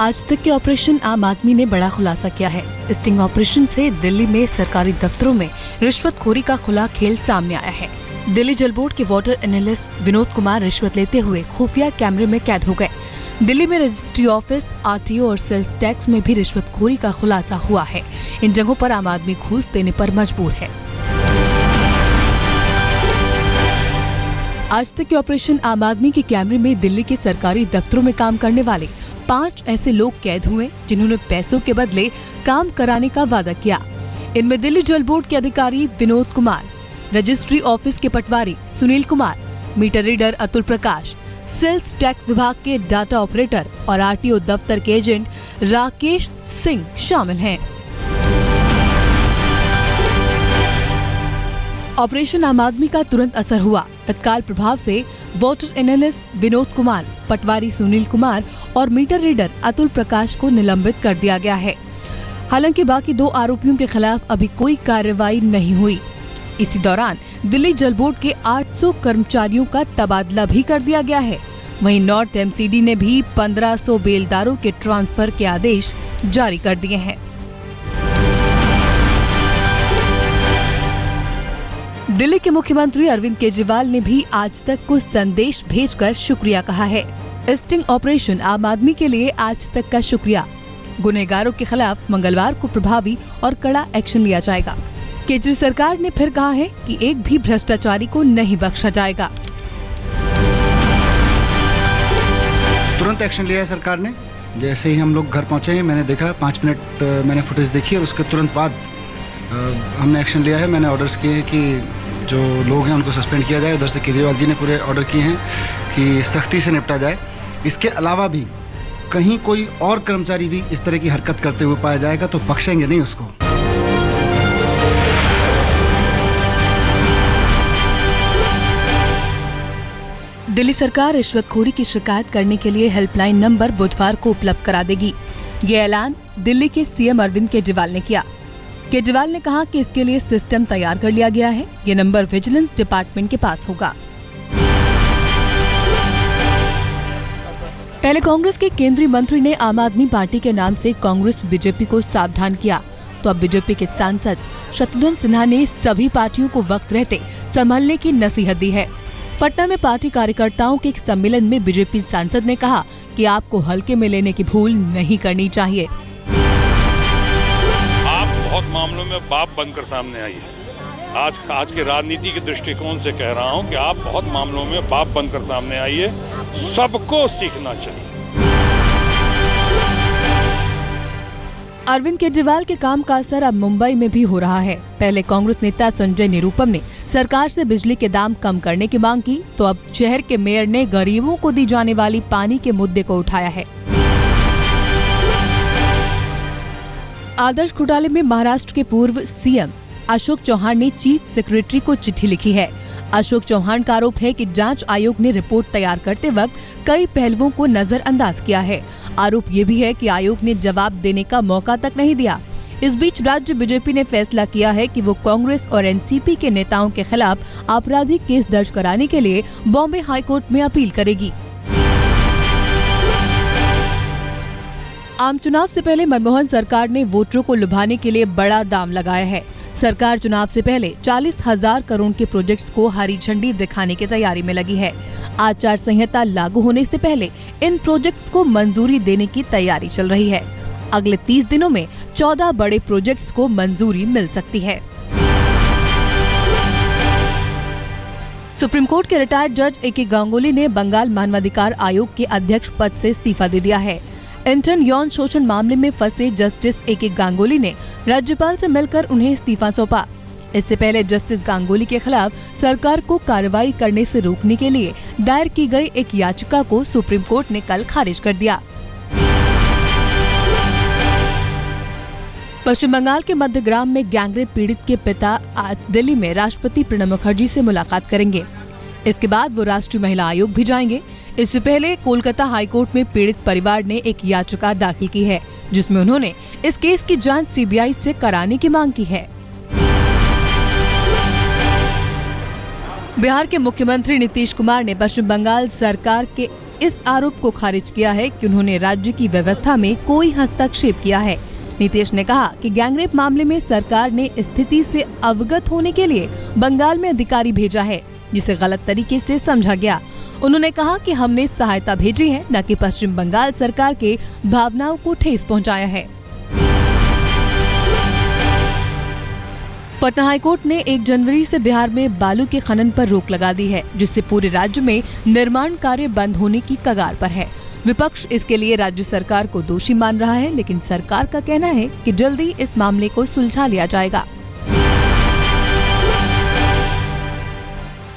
आज तक के ऑपरेशन आम आदमी ने बड़ा खुलासा किया है। स्टिंग ऑपरेशन से दिल्ली में सरकारी दफ्तरों में रिश्वतखोरी का खुला खेल सामने आया है। दिल्ली जल बोर्ड के वाटर एनालिस्ट विनोद कुमार रिश्वत लेते हुए खुफिया कैमरे में कैद हो गए। दिल्ली में रजिस्ट्री ऑफ़िस, आरटीओ और सेल्स टैक्स में भी रिश्वतखोरी का खुलासा हुआ है। इन जगहों पर आम आदमी घूस देने पर मजबूर है। आज तक के ऑपरेशन आम आदमी के कैमरे में दिल्ली के सरकारी दफ्तरों में काम करने वाले पाँच ऐसे लोग कैद हुए, जिन्होंने पैसों के बदले काम कराने का वादा किया। इनमें दिल्ली जल बोर्ड के अधिकारी विनोद कुमार, रजिस्ट्री ऑफ़िस के पटवारी Sunil Kumar, meter reader Atul Prakash, sales tax विभाग के डाटा ऑपरेटर और आरटीओ दफ्तर के एजेंट राकेश सिंह शामिल हैं। ऑपरेशन आम आदमी का तुरंत असर हुआ। तत्काल प्रभाव से वाटर एनालिस्ट विनोद कुमार, पटवारी सुनील कुमार और मीटर रीडर अतुल प्रकाश को निलंबित कर दिया गया है। हालाँकि बाकी दो आरोपियों के खिलाफ अभी कोई कार्रवाई नहीं हुई। इसी दौरान दिल्ली जल बोर्ड के 800 कर्मचारियों का तबादला भी कर दिया गया है। वहीं नॉर्थ एमसीडी ने भी 1500 बेलदारों के ट्रांसफ़र के आदेश जारी कर दिए हैं। दिल्ली के मुख्यमंत्री अरविंद केजरीवाल ने भी आज तक को संदेश भेजकर शुक्रिया कहा है। स्टिंग ऑपरेशन आम आदमी के लिए आज तक का शुक्रिया। गुनेगारों के खिलाफ मंगलवार को प्रभावी और कड़ा एक्शन लिया जाएगा। केजरी सरकार ने फिर कहा है कि एक भी भ्रष्टाचारी को नहीं बख्शा जाएगा। तुरंत एक्शन लिया है सरकार ने। जैसे ही हम लोग घर पहुँचे हैं मैंने देखा, पाँच मिनट मैंने फुटेज देखी और उसके तुरंत बाद हमने एक्शन लिया है। मैंने ऑर्डर्स किए हैं कि जो लोग हैं, उनको सस्पेंड किया जाए। उधर से केजरीवाल जी ने पूरे ऑर्डर किए हैं कि सख्ती से निपटा जाए। इसके अलावा भी कहीं कोई और कर्मचारी भी इस तरह की हरकत करते हुए पाया जाएगा तो बख्शेंगे नहीं उसको। दिल्ली सरकार रिश्वतखोरी की शिकायत करने के लिए हेल्पलाइन नंबर बुधवार को उपलब्ध करा देगी। ये ऐलान दिल्ली के सीएम अरविंद केजरीवाल ने किया। केजरीवाल ने कहा कि इसके लिए सिस्टम तैयार कर लिया गया है। ये नंबर विजिलेंस डिपार्टमेंट के पास होगा। पहले कांग्रेस के केंद्रीय मंत्री ने आम आदमी पार्टी के नाम से कांग्रेस बीजेपी को सावधान किया। तो अब बीजेपी के सांसद शत्रुघ्न सिन्हा ने सभी पार्टियों को वक्त रहते संभालने की नसीहत दी है। पटना में पार्टी कार्यकर्ताओं के एक सम्मेलन में बीजेपी सांसद ने कहा कि आपको हल्के में लेने की भूल नहीं करनी चाहिए। बहुत मामलों में बाप बनकर सामने आई है। आज आज के राजनीति के दृष्टिकोण से कह रहा हूँ कि आप बहुत मामलों में बाप बनकर सामने आइए सबको सीखना चाहिए। अरविंद केजरीवाल के काम का असर अब मुंबई में भी हो रहा है। पहले कांग्रेस नेता संजय निरूपम ने सरकार से बिजली के दाम कम करने की मांग की तो अब शहर के मेयर ने गरीबों को दी जाने वाली पानी के मुद्दे को उठाया है। आदर्श घोटाले में महाराष्ट्र के पूर्व सीएम अशोक चौहान ने चीफ सेक्रेटरी को चिट्ठी लिखी है। अशोक चौहान का आरोप है कि जाँच आयोग ने रिपोर्ट तैयार करते वक्त कई पहलुओं को नजरअंदाज किया है। आरोप ये भी है कि आयोग ने जवाब देने का मौका तक नहीं दिया। इस बीच राज्य बीजेपी ने फैसला किया है कि वो कांग्रेस और एनसीपी के नेताओं के खिलाफ आपराधिक केस दर्ज कराने के लिए बॉम्बे हाईकोर्ट में अपील करेगी। आम चुनाव से पहले मनमोहन सरकार ने वोटरों को लुभाने के लिए बड़ा दाम लगाया है। सरकार चुनाव से पहले चालीस हज़ार करोड़ के प्रोजेक्ट्स को हरी झंडी दिखाने की तैयारी में लगी है। आचार संहिता लागू होने से पहले इन प्रोजेक्ट्स को मंजूरी देने की तैयारी चल रही है। अगले 30 दिनों में 14 बड़े प्रोजेक्ट्स को मंजूरी मिल सकती है। सुप्रीम कोर्ट के रिटायर्ड जज ए के गांगुली ने बंगाल मानवाधिकार आयोग के अध्यक्ष पद से इस्तीफा दे दिया है। इंटर्न यौन शोषण मामले में फंसे जस्टिस ए के गांगुली ने राज्यपाल से मिलकर उन्हें इस्तीफा सौंपा। इससे पहले जस्टिस गांगुली के खिलाफ सरकार को कार्रवाई करने से रोकने के लिए दायर की गई एक याचिका को सुप्रीम कोर्ट ने कल खारिज कर दिया। पश्चिम बंगाल के मध्यग्राम में गैंगरेप पीड़ित के पिता आज दिल्ली में राष्ट्रपति प्रणब मुखर्जी से मुलाकात करेंगे। इसके बाद वो राष्ट्रीय महिला आयोग भी जाएँगे। इससे पहले कोलकाता हाईकोर्ट में पीड़ित परिवार ने एक याचिका दाखिल की है, जिसमें उन्होंने इस केस की जाँच सीबीआई से कराने की मांग की है। बिहार के मुख्यमंत्री नीतीश कुमार ने पश्चिम बंगाल सरकार के इस आरोप को खारिज किया है कि उन्होंने राज्य की व्यवस्था में कोई हस्तक्षेप किया है। नीतीश ने कहा कि गैंगरेप मामले में सरकार ने स्थिति से अवगत होने के लिए बंगाल में अधिकारी भेजा है, जिसे गलत तरीके से समझा गया। उन्होंने कहा कि हमने सहायता भेजी है, न कि पश्चिम बंगाल सरकार के भावनाओं को ठेस पहुँचाया है। पटना हाईकोर्ट ने 1 जनवरी से बिहार में बालू के खनन पर रोक लगा दी है, जिससे पूरे राज्य में निर्माण कार्य बंद होने की कगार पर है। विपक्ष इसके लिए राज्य सरकार को दोषी मान रहा है, लेकिन सरकार का कहना है कि जल्दी इस मामले को सुलझा लिया जाएगा।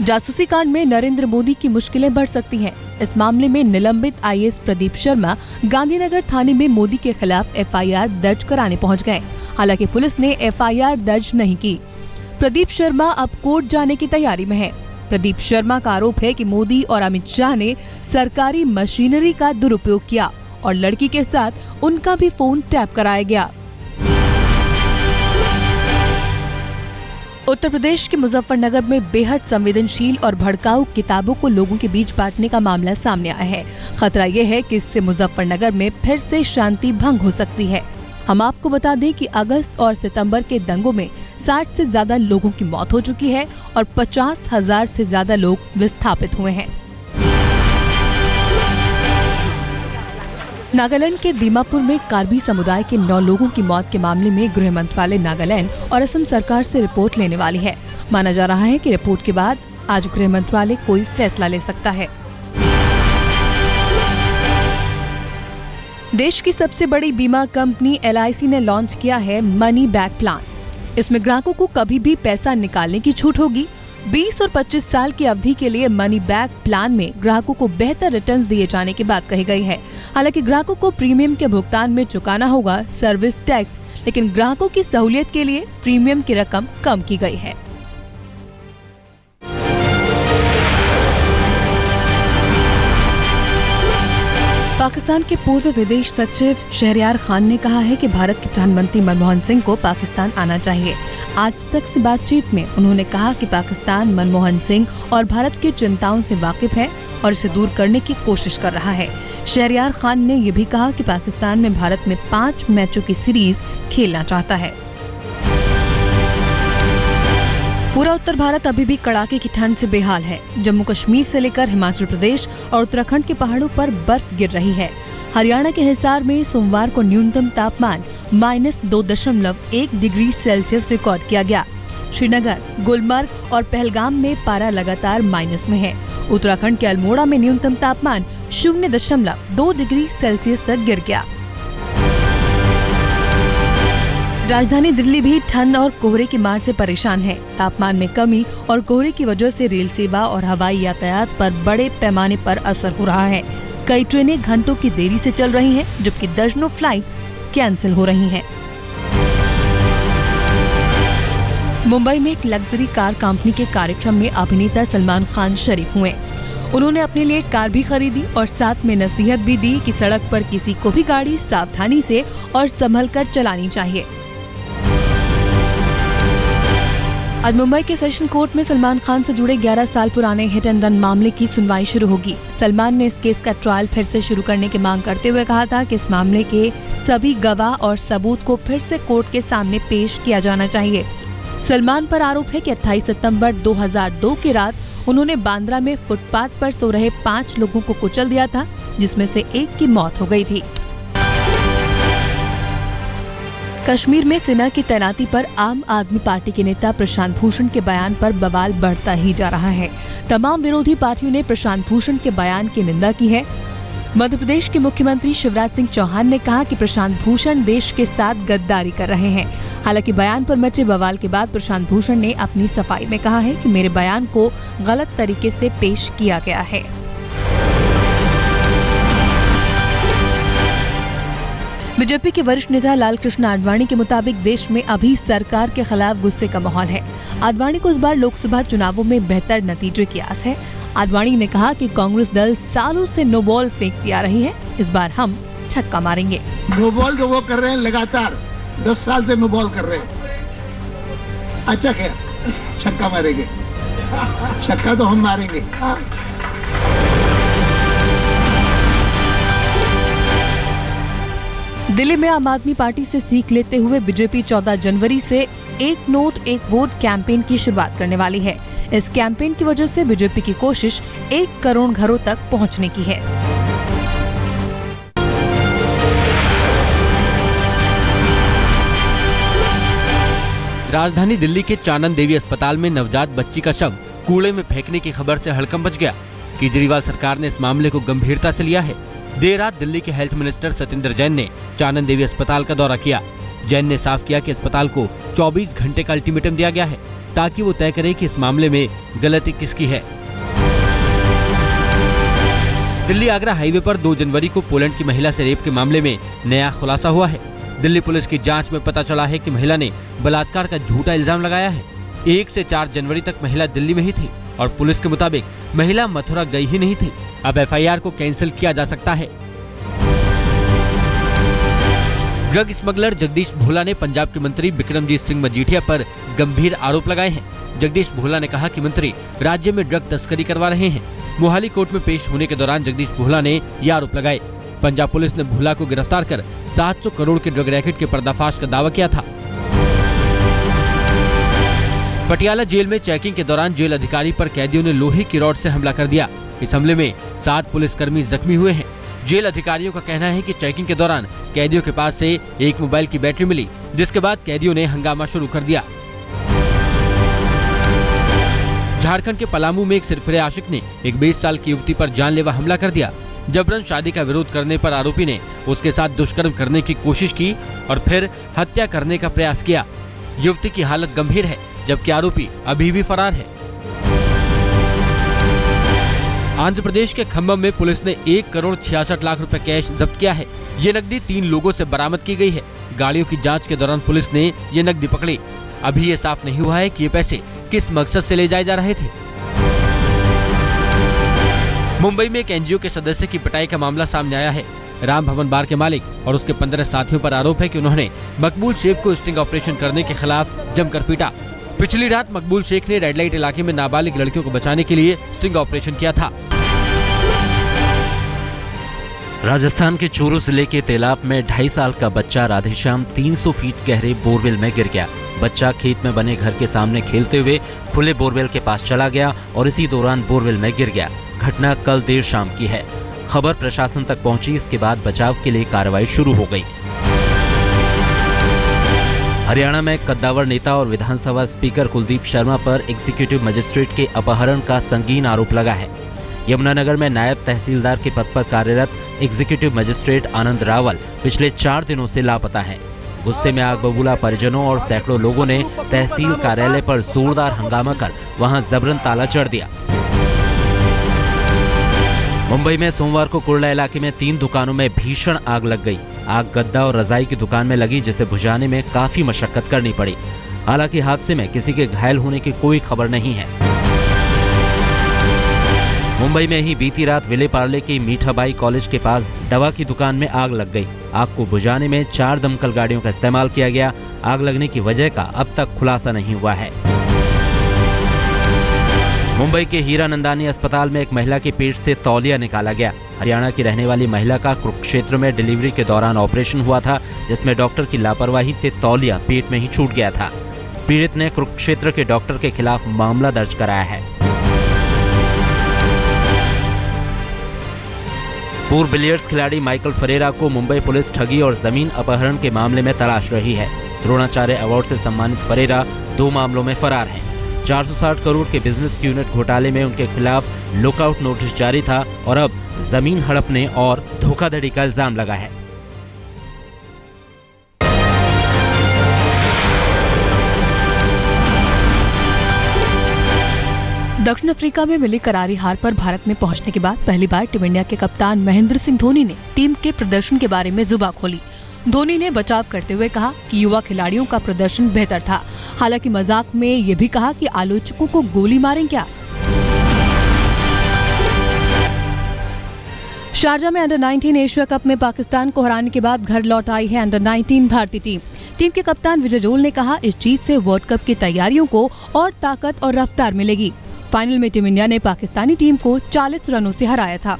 जासूसी कांड में नरेंद्र मोदी की मुश्किलें बढ़ सकती हैं। इस मामले में निलंबित आईएएस प्रदीप शर्मा गांधीनगर थाने में मोदी के खिलाफ एफआईआर दर्ज कराने पहुँच गए। हालाँकि पुलिस ने एफआईआर दर्ज नहीं की। प्रदीप शर्मा अब कोर्ट जाने की तैयारी में है। प्रदीप शर्मा का आरोप है कि मोदी और अमित शाह ने सरकारी मशीनरी का दुरुपयोग किया और लड़की के साथ उनका भी फ़ोन टैप कराया गया। उत्तर प्रदेश के मुजफ्फरनगर में बेहद संवेदनशील और भड़काऊ किताबों को लोगों के बीच बांटने का मामला सामने आया है। खतरा ये है कि इससे मुजफ्फरनगर में फिर से शांति भंग हो सकती है। हम आपको बता दें कि अगस्त और सितंबर के दंगों में 60 से ज़्यादा लोगों की मौत हो चुकी है और पचास हज़ार से ज़्यादा लोग विस्थापित हुए हैं। नागालैंड के दीमापुर में कार्बी समुदाय के नौ लोगों की मौत के मामले में गृह मंत्रालय नागालैंड और असम सरकार से रिपोर्ट लेने वाली है। माना जा रहा है कि रिपोर्ट के बाद आज गृह मंत्रालय कोई फैसला ले सकता है। देश की सबसे बड़ी बीमा कंपनी एलआईसी ने लॉन्च किया है मनी बैक प्लान। इसमें ग्राहकों को कभी भी पैसा निकालने की छूट होगी। 20 और 25 साल की अवधि के लिए मनी बैक प्लान में ग्राहकों को बेहतर रिटर्न्स दिए जाने की बात कही गई है। हालाँकि ग्राहकों को प्रीमियम के भुगतान में चुकाना होगा सर्विस टैक्स लेकिन ग्राहकों की सहूलियत के लिए प्रीमियम की रकम कम की गई है। पाकिस्तान के पूर्व विदेश सचिव शहरियार खान ने कहा है कि भारत के प्रधानमंत्री मनमोहन सिंह को पाकिस्तान आना चाहिए। आज तक से बातचीत में उन्होंने कहा कि पाकिस्तान मनमोहन सिंह और भारत की चिंताओं से वाकिफ है और इसे दूर करने की कोशिश कर रहा है। शहरियार खान ने यह भी कहा कि पाकिस्तान में भारत में पाँच मैचों की सीरीज़ खेलना चाहता है। पूरा उत्तर भारत अभी भी कड़ाके की ठंड से बेहाल है। जम्मू कश्मीर से लेकर हिमाचल प्रदेश और उत्तराखंड के पहाड़ों पर बर्फ़ गिर रही है। हरियाणा के हिसार में सोमवार को न्यूनतम तापमान माइनस दो दशमलव एक डिग्री सेल्सियस रिकॉर्ड किया गया। श्रीनगर, गुलमर्ग और पहलगाम में पारा लगातार माइनस में है। उत्तराखंड के अल्मोड़ा में न्यूनतम तापमान शून्य दशमलव दो डिग्री सेल्सियस तक गिर गया। राजधानी दिल्ली भी ठंड और कोहरे की मार से परेशान है। तापमान में कमी और कोहरे की वजह से रेल सेवा और हवाई यातायात पर बड़े पैमाने पर असर हो रहा है। कई ट्रेनें घंटों की देरी से चल रही हैं, जबकि दर्जनों फ्लाइट्स कैंसिल हो रही हैं। मुंबई में एक लग्जरी कार कंपनी के कार्यक्रम में अभिनेता सलमान खान शरीक हुए। उन्होंने अपने लिए कार भी खरीदी और साथ में नसीहत भी दी कि सड़क पर किसी को भी गाड़ी सावधानी से और संभल कर चलानी चाहिए। आज मुंबई के सेशन कोर्ट में सलमान खान से जुड़े 11 साल पुराने हिट एंड रन मामले की सुनवाई शुरू होगी। सलमान ने इस केस का ट्रायल फिर से शुरू करने की मांग करते हुए कहा था कि इस मामले के सभी गवाह और सबूत को फिर से कोर्ट के सामने पेश किया जाना चाहिए। सलमान पर आरोप है कि 28 सितंबर 2002 की रात उन्होंने बांद्रा में फुटपाथ पर सो रहे पाँच लोगों को कुचल दिया था, जिसमें से एक की मौत हो गई थी। कश्मीर में सेना की तैनाती पर आम आदमी पार्टी के नेता प्रशांत भूषण के बयान पर बवाल बढ़ता ही जा रहा है। तमाम विरोधी पार्टियों ने प्रशांत भूषण के बयान की निंदा की है। मध्य प्रदेश के मुख्यमंत्री शिवराज सिंह चौहान ने कहा कि प्रशांत भूषण देश के साथ गद्दारी कर रहे हैं। हालाँकि बयान पर मचे बवाल के बाद प्रशांत भूषण ने अपनी सफ़ाई में कहा है कि मेरे बयान को गलत तरीके से पेश किया गया है। बीजेपी के वरिष्ठ नेता लाल कृष्ण आडवाणी के मुताबिक देश में अभी सरकार के खिलाफ गुस्से का माहौल है। आडवाणी को इस बार लोकसभा चुनावों में बेहतर नतीजे की आस है। आडवाणी ने कहा कि कांग्रेस दल सालों से नो बॉल फेंकती आ रही है। इस बार हम छक्का मारेंगे। नो बॉल तो वो कर रहे हैं, लगातार दस साल से नो बॉल कर रहे हैं। अच्छा छक्का मारेंगे। छक्का तो हम मारेंगे। दिल्ली में आम आदमी पार्टी से सीख लेते हुए बीजेपी 14 जनवरी से एक नोट, एक वोट कैंपेन की शुरुआत करने वाली है। इस कैंपेन की वजह से बीजेपी की कोशिश एक करोड़ घरों तक पहुँचने की है। राजधानी दिल्ली के चानन देवी अस्पताल में नवजात बच्ची का शव कूड़े में फेंकने की खबर से हड़कंप बच गया। केजरीवाल सरकार ने इस मामले को गंभीरता से लिया है। देर रात दिल्ली के हेल्थ मिनिस्टर सत्येंद्र जैन ने चानन देवी अस्पताल का दौरा किया। जैन ने साफ़ किया कि अस्पताल को 24 घंटे का अल्टीमेटम दिया गया है, ताकि वो तय करे कि इस मामले में गलती किसकी है। दिल्ली आगरा हाईवे पर 2 जनवरी को पोलैंड की महिला से रेप के मामले में नया खुलासा हुआ है। दिल्ली पुलिस की जाँच में पता चला है कि महिला ने बलात्कार का झूठा इल्ज़ाम लगाया है। एक से चार जनवरी तक महिला दिल्ली में ही थी और पुलिस के मुताबिक महिला मथुरा गई ही नहीं थी। अब एफआईआर को कैंसिल किया जा सकता है। ड्रग स्मगलर जगदीश भोला ने पंजाब के मंत्री बिक्रमजीत सिंह मजीठिया पर गंभीर आरोप लगाए हैं। जगदीश भोला ने कहा कि मंत्री राज्य में ड्रग तस्करी करवा रहे हैं। मोहाली कोर्ट में पेश होने के दौरान जगदीश भोला ने ये आरोप लगाए। पंजाब पुलिस ने भोला को गिरफ़्तार कर 700 करोड़ के ड्रग रैकेट के पर्दाफाश का दावा किया था। पटियाला जेल में चेकिंग के दौरान जेल अधिकारी पर कैदियों ने लोहे की रॉड से हमला कर दिया। इस हमले में सात पुलिसकर्मी जख्मी हुए हैं। जेल अधिकारियों का कहना है कि चेकिंग के दौरान कैदियों के पास से एक मोबाइल की बैटरी मिली, जिसके बाद कैदियों ने हंगामा शुरू कर दिया। झारखंड के पलामू में एक सिरफिरे आशिक ने एक 20 साल की युवती पर जानलेवा हमला कर दिया। जबरन शादी का विरोध करने पर आरोपी ने उसके साथ दुष्कर्म करने की कोशिश की और फिर हत्या करने का प्रयास किया। युवती की हालत गंभीर है, जबकि आरोपी अभी भी फरार है। आंध्र प्रदेश के खम्बम में पुलिस ने एक करोड़ छियासठ लाख रुपए कैश जब्त किया है। ये नकदी तीन लोगों से बरामद की गई है। गाड़ियों की जाँच के दौरान पुलिस ने ये नकदी पकड़ी। अभी ये साफ़ नहीं हुआ है कि ये पैसे किस मकसद से ले जाए जा रहे थे। मुंबई में एक एनजीओ के सदस्य की पिटाई का मामला सामने आया है। राम भवन बार के मालिक और उसके पंद्रह साथियों पर आरोप है कि उन्होंने मकबूल शेख को स्टिंग ऑपरेशन करने के खिलाफ जमकर पीटा। पिछली रात मकबूल शेख ने रेड लाइट इलाके में नाबालिग लड़कियों को बचाने के लिए स्टिंग ऑपरेशन किया था। राजस्थान के चूरू ज़िले के तेलाब में ढाई साल का बच्चा राधेश्याम 300 फीट गहरे बोरवेल में गिर गया। बच्चा खेत में बने घर के सामने खेलते हुए खुले बोरवेल के पास चला गया और इसी दौरान बोरवेल में गिर गया। घटना कल देर शाम की है। खबर प्रशासन तक पहुँची, इसके बाद बचाव के लिए कार्रवाई शुरू हो गई। हरियाणा में कद्दावर नेता और विधानसभा स्पीकर कुलदीप शर्मा पर एग्जीक्यूटिव मजिस्ट्रेट के अपहरण का संगीन आरोप लगा है। यमुनानगर में नायब तहसीलदार के पद पर कार्यरत एग्जीक्यूटिव मजिस्ट्रेट आनंद रावल पिछले चार दिनों से लापता हैं। गुस्से में आग बबूला परिजनों और सैकड़ों लोगों ने तहसील कार्यालय पर जोरदार हंगामा कर वहाँ जबरन ताला चढ़ दिया। मुंबई में सोमवार को कुर्ला इलाके में तीन दुकानों में भीषण आग लग गई। आग, गद्दा और रजाई की दुकान में लगी, जिसे बुझाने में काफ़ी मशक्कत करनी पड़ी। हालाँकि हादसे में किसी के घायल होने की कोई खबर नहीं है। मुंबई में ही बीती रात विले पार्ले के मीठाबाई कॉलेज के पास दवा की दुकान में आग लग गई। आग को बुझाने में चार दमकल गाड़ियों का इस्तेमाल किया गया। आग लगने की वजह का अब तक खुलासा नहीं हुआ है। मुंबई के हीरा नंदानी अस्पताल में एक महिला के पेट से तौलिया निकाला गया। हरियाणा की रहने वाली महिला का कुरुक्षेत्र में डिलीवरी के दौरान ऑपरेशन हुआ था, जिसमें डॉक्टर की लापरवाही से तौलिया पेट में ही छूट गया था। पीड़ित ने कुरुक्षेत्र के डॉक्टर के खिलाफ मामला दर्ज कराया है। पूर्व बिलियर्ड्स खिलाड़ी माइकल फरेरा को मुंबई पुलिस ठगी और ज़मीन अपहरण के मामले में तलाश रही है। द्रोणाचार्य अवार्ड से सम्मानित फरेरा दो मामलों में फरार हैं। 460 करोड़ के बिज़नेस यूनिट घोटाले में उनके खिलाफ लुकआउट नोटिस जारी था और अब ज़मीन हड़पने और धोखाधड़ी का इल्ज़ाम लगा है। दक्षिण अफ्रीका में मिली करारी हार पर भारत में पहुँचने के बाद पहली बार टीम इंडिया के कप्तान महेंद्र सिंह धोनी ने टीम के प्रदर्शन के बारे में जुबा खोली। धोनी ने बचाव करते हुए कहा कि युवा खिलाड़ियों का प्रदर्शन बेहतर था। हालाँकि मज़ाक में ये भी कहा कि आलोचकों को गोली मारें क्या? शारजा में अंडर 19 एशिया कप में पाकिस्तान को हराने के बाद घर लौट आई है अंडर 19 भारतीय टीम। टीम के कप्तान विजय जोल ने कहा, इस जीत से वर्ल्ड कप की तैयारियों को और ताकत और रफ्तार मिलेगी। फाइनल में टीम इंडिया ने पाकिस्तानी टीम को 40 रनों से हराया था।